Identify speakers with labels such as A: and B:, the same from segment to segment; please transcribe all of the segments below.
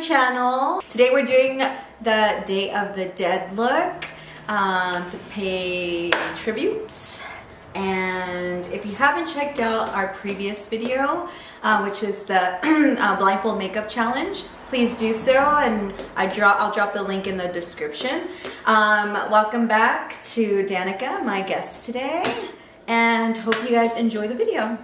A: channel. Today we're doing the Day of the Dead look um, to pay tribute. And if you haven't checked out our previous video, uh, which is the uh, blindfold makeup challenge, please do so and I drop, I'll drop the link in the description. Um, welcome back to Danica, my guest today, and hope you guys enjoy the video.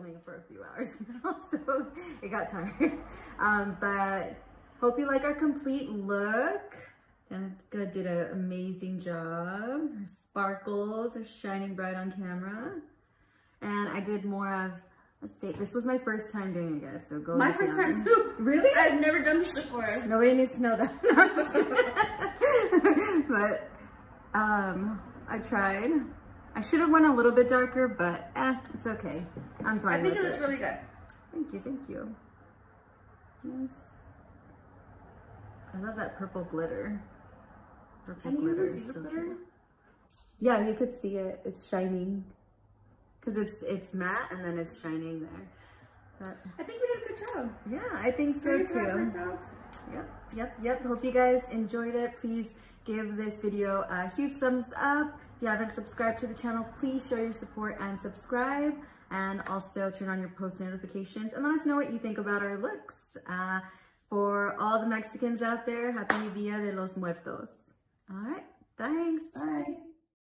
A: Filming for a few hours now, so it got tired. Um, but hope you like our complete look. Danica did an amazing job. Her sparkles are shining bright on camera. And I did more of, let's see, this was my first time doing it, guys, so go
B: My first
A: down.
B: time too.
A: Really?
B: I've never done this before.
A: Nobody needs to know that. but um, I tried. I should have went a little bit darker, but eh, it's okay. I'm fine
B: I think it looks really good.
A: Thank you, thank you. Yes. I love that purple glitter. Purple
B: Can you
A: glitter
B: even
A: is
B: see the
A: so
B: glitter?
A: Yeah, you could see it. It's shining. Cause it's it's matte and then it's shining there. But
B: I think we did a good job.
A: yeah, I think so
B: Very proud of
A: too. Yep, yep, yep. Hope you guys enjoyed it. Please give this video a huge thumbs up. If you haven't subscribed to the channel, please show your support and subscribe. And also turn on your post notifications and let us know what you think about our looks. Uh, for all the Mexicans out there, Happy Dia de los Muertos. All right, thanks, bye.